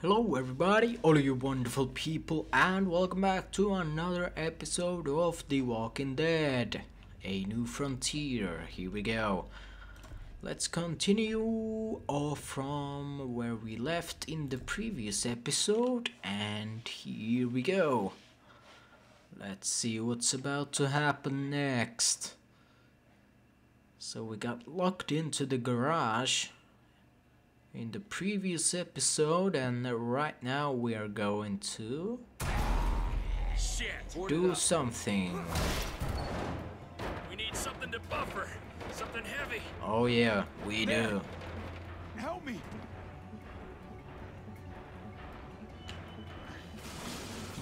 Hello everybody, all of you wonderful people and welcome back to another episode of The Walking Dead. A new frontier, here we go. Let's continue from where we left in the previous episode and here we go. Let's see what's about to happen next. So we got locked into the garage in the previous episode and right now we are going to Shit! do something. We need something to buffer. Something heavy. Oh yeah, we do. Help me!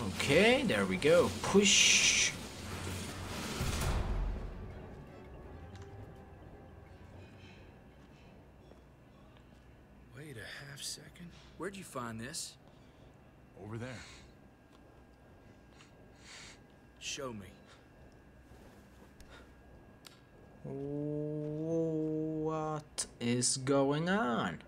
Okay, there we go. Push. Where'd you find this? Over there. Show me. What is going on?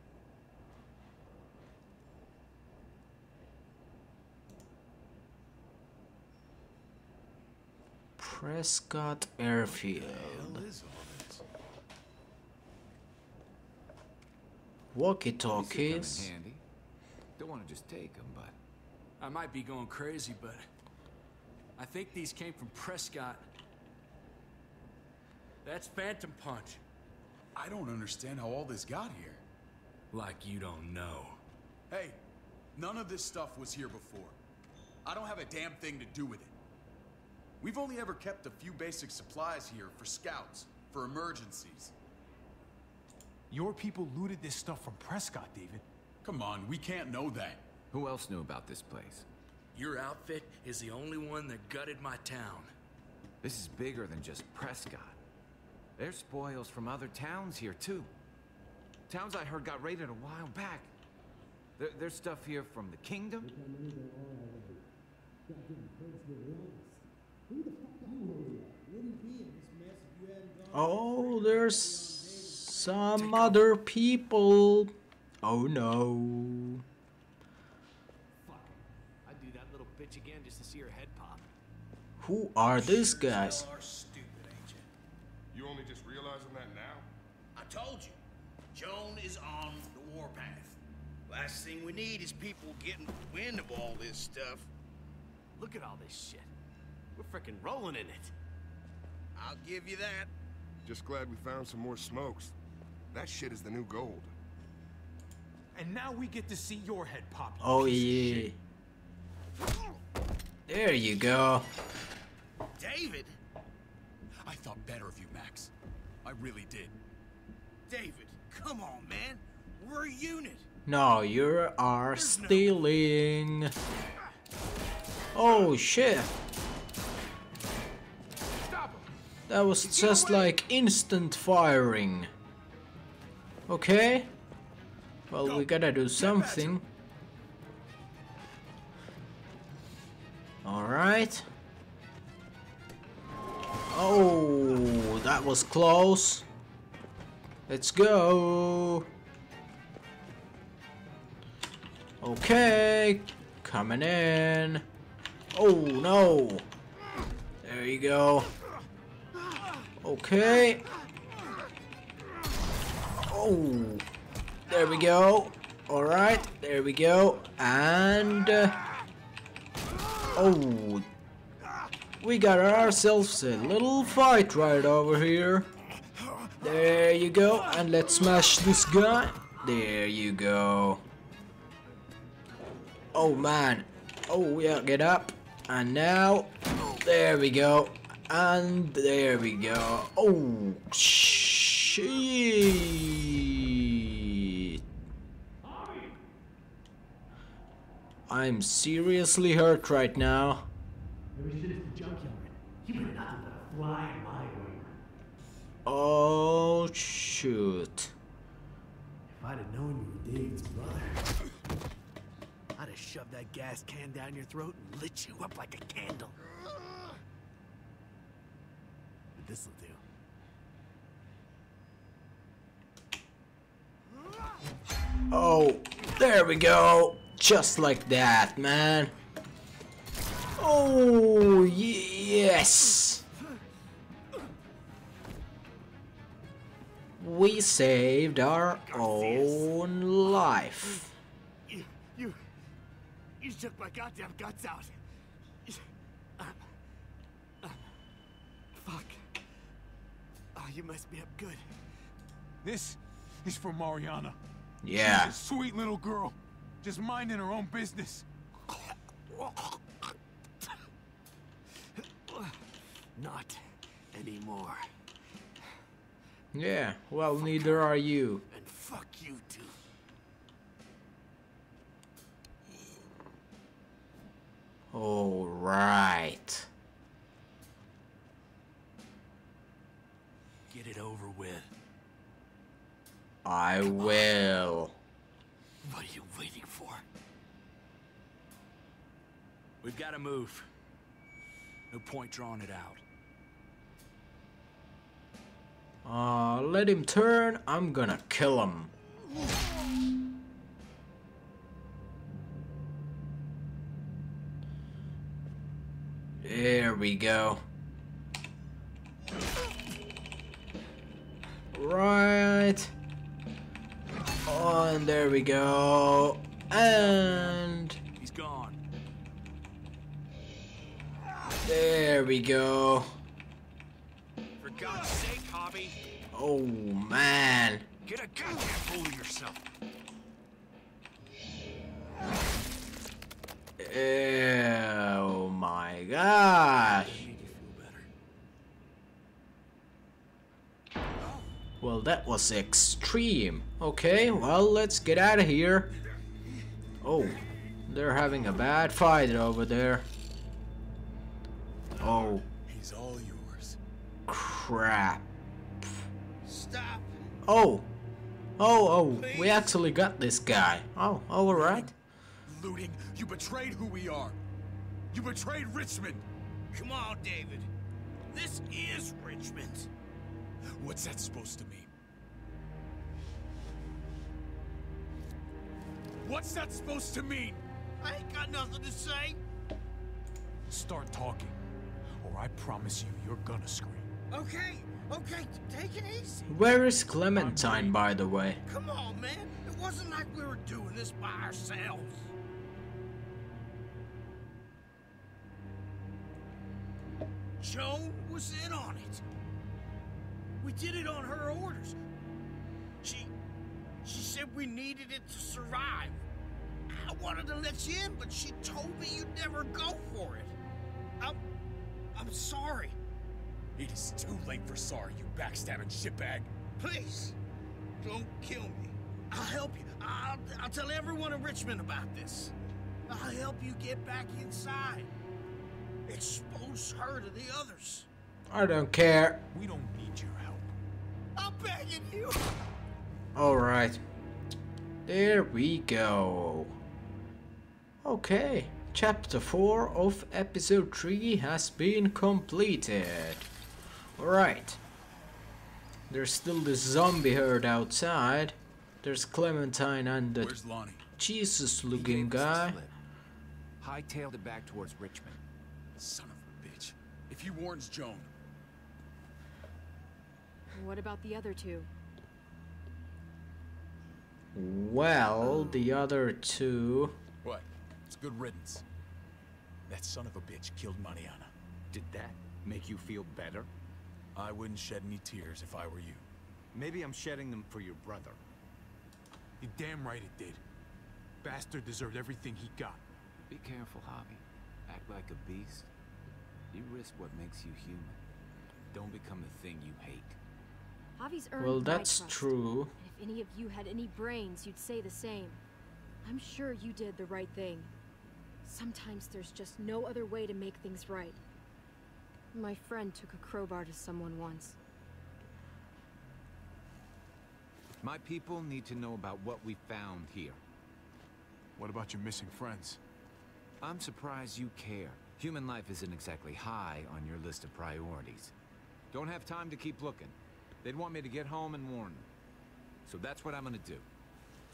Prescott Airfield. Walkie talkies. handy. Don't want to just take them, but I might be going crazy, but I think these came from Prescott. That's Phantom Punch. I don't understand how all this got here. Like you don't know. Hey, none of this stuff was here before. I don't have a damn thing to do with it. We've only ever kept a few basic supplies here for scouts, for emergencies. Your people looted this stuff from Prescott, David. Come on, we can't know that. who else knew about this place? Your outfit is the only one that gutted my town. This is bigger than just Prescott. There's spoils from other towns here, too. Towns I heard got raided a while back. There, there's stuff here from the kingdom. Oh, there's some other people. Oh no. I'd do that little bitch again just to see her head pop. Who are these guys? are stupid, ain't you? You only just realizing that now? I told you. Joan is on the warpath. Last thing we need is people getting wind of all this stuff. Look at all this shit. We're frickin' rolling in it. I'll give you that. Just glad we found some more smokes. That shit is the new gold. And now we get to see your head pop. you Oh yeah. There you go. David? I thought better of you, Max. I really did. David, come on, man. We're a unit. No, you are stealing. Oh shit. That was just like instant firing. Okay. Well, we gotta do something. Alright. Oh, that was close. Let's go. Okay, coming in. Oh no. There you go. Okay. Oh, there we go. All right, there we go. And uh, oh, we got ourselves a little fight right over here. There you go, and let's smash this guy. There you go. Oh man. Oh yeah, get up. And now, there we go. And there we go. Oh, shit. I'm seriously hurt right now. Every shit is the junkyard. You better not let a fly in my way. Oh, shoot. If I'd have known you were David's brother, I'd have shoved that gas can down your throat and lit you up like a candle. But this'll do. Oh, there we go. Just like that, man. Oh, yes. We saved our own life. You, you, you took my goddamn guts out. Um, um, fuck. Oh, you messed me up good. This is for Mariana. Yeah. She's a sweet little girl. Just minding her own business. Not anymore. Yeah, well, neither are you. And fuck you too. Alright. Get it over with. I will. What are you waiting for? We've got to move. No point drawing it out. Uh, let him turn. I'm gonna kill him. There we go. Right. Oh, and there we go. And there we go. For God's sake, Javi, Oh man. get a goddamn hold of yourself. Oh my gosh. Oh. Well, that was extreme. Okay, well, let's get out of here. Oh, they're having a bad fight over there. Oh, He's all yours. crap. Stop. Oh, oh, oh, we actually got this guy. Oh, oh alright. Looting, you betrayed who we are. You betrayed Richmond. Come on, David. This is Richmond. What's that supposed to mean? What's that supposed to mean? I ain't got nothing to say. Start talking, or I promise you, you're gonna scream. Okay, okay, take it easy. Where is Clementine, by the way? Come on, man. It wasn't like we were doing this by ourselves. Joan was in on it. We did it on her orders. She she said we needed it to survive. I wanted to let you in, but she told me you'd never go for it. I'm I'm sorry. It is too late for sorry, you backstabbing shitbag. Please, don't kill me. I'll help you. I'll, I'll tell everyone in Richmond about this. I'll help you get back inside. Expose her to the others. I don't care. We don't need your help. I'm begging you. Alright. There we go. Okay. Chapter 4 of episode 3 has been completed. Alright. There's still this zombie herd outside. There's Clementine and the Jesus-looking gave us a guy. slip. Hightailed it back towards Richmond. Son of a bitch. If he warns Joan, What about the other two? Well, the other two. What? It's good riddance. That son of a bitch killed Mariana. Did that make you feel better? I wouldn't shed any tears if I were you. Maybe I'm shedding them for your brother. You're damn right it did. Bastard deserved everything he got. Be careful, Javi. Act like a beast. You risk what makes you human. Don't become the thing you hate. Javi's earned Well, my that's trust. true. And if any of you had any brains, you'd say the same. I'm sure you did the right thing. Sometimes there's just no other way to make things right. My friend took a crowbar to someone once. My people need to know about what we found here. What about your missing friends? I'm surprised you care. Human life isn't exactly high on your list of priorities. Don't have time to keep looking. They'd want me to get home and warn them. So that's what I'm gonna do.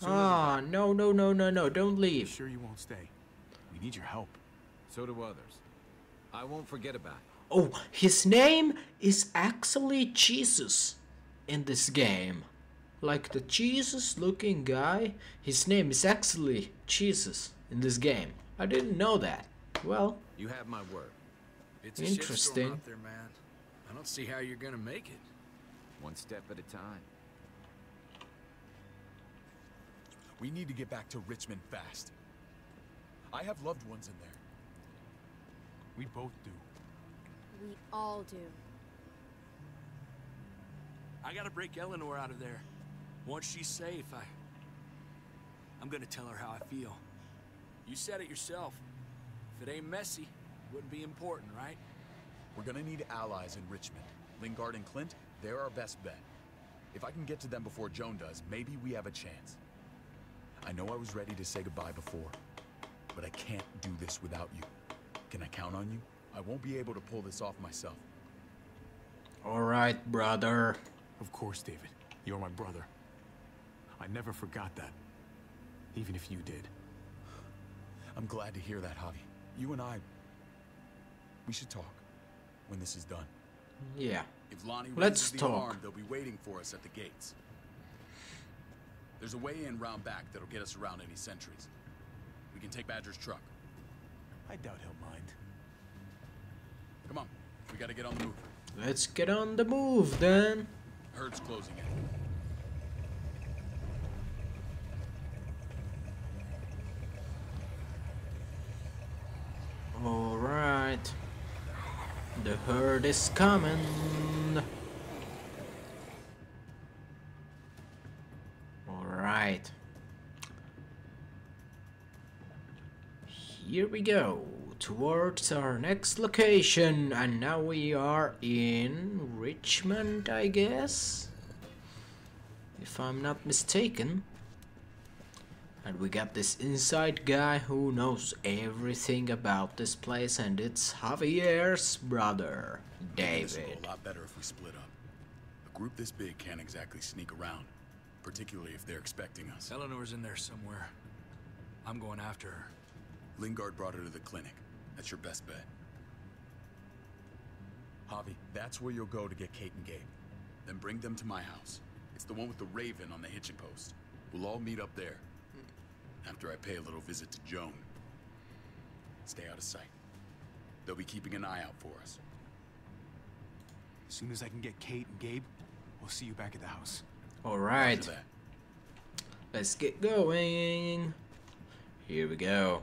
Ah, no, no, no, no, no, don't leave. Sure you won't stay. We need your help. So do others. I won't forget about it. Oh, his name is actually Jesus in this game. Like the Jesus looking guy, his name is actually Jesus in this game. I didn't know that. Well, You have my word. It's a Interesting. shitstorm out there, man. I don't see how you're gonna make it. One step at a time. We need to get back to Richmond fast. I have loved ones in there. We both do. We all do. I gotta break Eleanor out of there. Once she's safe, I... I'm gonna tell her how I feel. You said it yourself. If it ain't messy, it wouldn't be important, right? We're gonna need allies in Richmond. Lingard and Clint, they're our best bet. If I can get to them before Joan does, maybe we have a chance. I know I was ready to say goodbye before, but I can't do this without you. Can I count on you? I won't be able to pull this off myself. alright, brother. Of course, David. You're my brother. I never forgot that. Even if you did. I'm glad to hear that, Javi. You and I, we should talk when this is done. Yeah. If Lonnie Let's the talk. alarm, they'll be waiting for us at the gates. There's a way in round back that'll get us around any sentries. We can take Badger's truck. I doubt he'll mind. Come on, we gotta get on the move. Let's get on the move then. Herd's closing in. Alright. The herd is coming. Alright. Here we go. Towards our next location. And now we are in Richmond, I guess? If I'm not mistaken. And we got this inside guy who knows everything about this place, and it's Javier's brother, This will David. go a lot better if we split up. A group this big can't exactly sneak around, particularly if they're expecting us. Eleanor's in there somewhere. I'm going after her. Lingard brought her to the clinic. That's your best bet. Javi, that's where you'll go to get Kate and Gabe. Then bring them to my house. It's the one with the raven on the hitching post. We'll all meet up there. After I pay a little visit to Joan. Stay out of sight. They'll be keeping an eye out for us. As soon as I can get Kate and Gabe, we'll see you back at the house. Alright, let's get going. Here we go.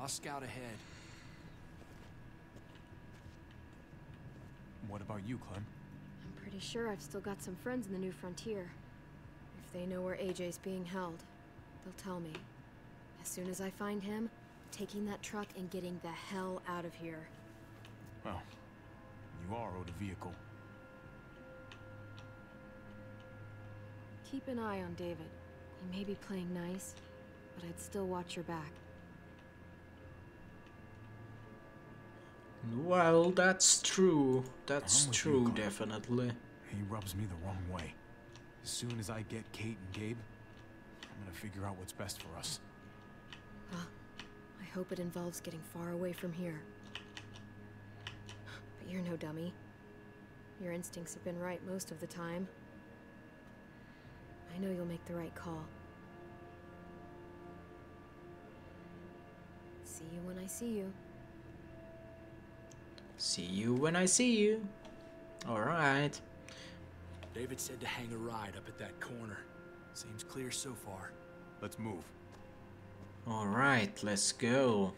I'll scout ahead. What about you, Clem? I'm pretty sure I've still got some friends in the New Frontier. If they know where AJ's being held, they'll tell me. As soon as I find him, taking that truck and getting the hell out of here. Well, you are owed a vehicle. Keep an eye on David. He may be playing nice, but I'd still watch your back. Well, that's true. That's I'm you, true, definitely. He rubs me the wrong way. As soon as I get Kate and Gabe, I'm gonna figure out what's best for us. I hope it involves getting far away from here. But you're no dummy. Your instincts have been right most of the time. I know you'll make the right call. See you when I see you. See you when I see you. Alright. David said to hang a ride up at that corner. Seems clear so far. Let's move. Alright, let's go.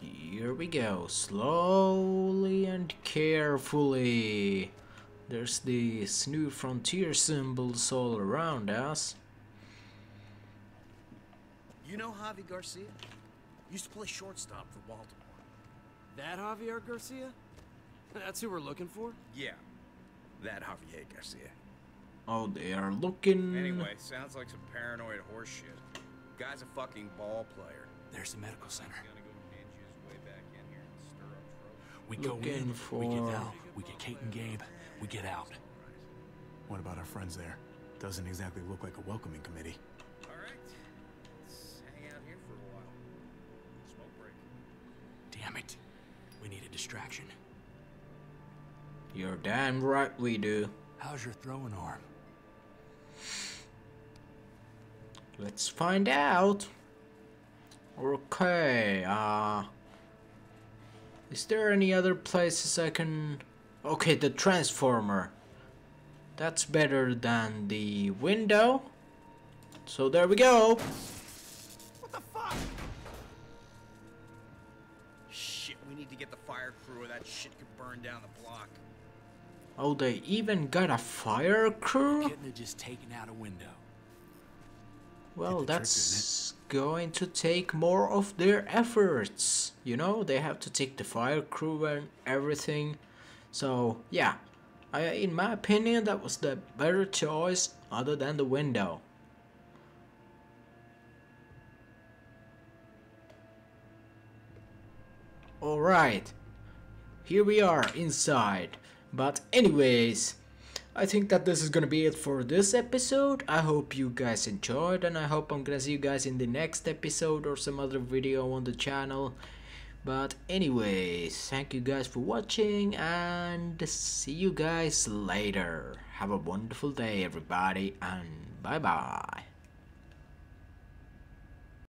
Here we go, slowly and carefully. There's these new frontier symbols all around us. You know Javi Garcia? Used to play shortstop for Baltimore. That Javier Garcia? That's who we're looking for? Yeah, that Javier Garcia. Oh, they are looking. Anyway, sounds like some paranoid horseshit. Guy's a fucking ball player. There's the medical center. Gonna go ninja his way back in here and stir up trouble. We go in, we get out, we get Kate and Gabe, we get out. What about our friends there? Doesn't exactly look like a welcoming committee. Damn it. We need a distraction. You're damn right we do. How's your throwing arm? Let's find out. Okay, uh... Is there any other places I can... Okay, the transformer. That's better than the window. So there we go. Get the fire crew or that shit could burn down the block. Oh, they even got a fire crew? Couldn't have just taken out a window. Well, that's going to take more of their efforts. You know, they have to take the fire crew and everything. So, yeah, I, in my opinion, that was the better choice other than the window. Alright, here we are inside. But anyways, I think that this is gonna be it for this episode. I hope you guys enjoyed and I hope I'm gonna see you guys in the next episode or some other video on the channel. But anyways, thank you guys for watching and see you guys later. Have a wonderful day everybody and bye bye.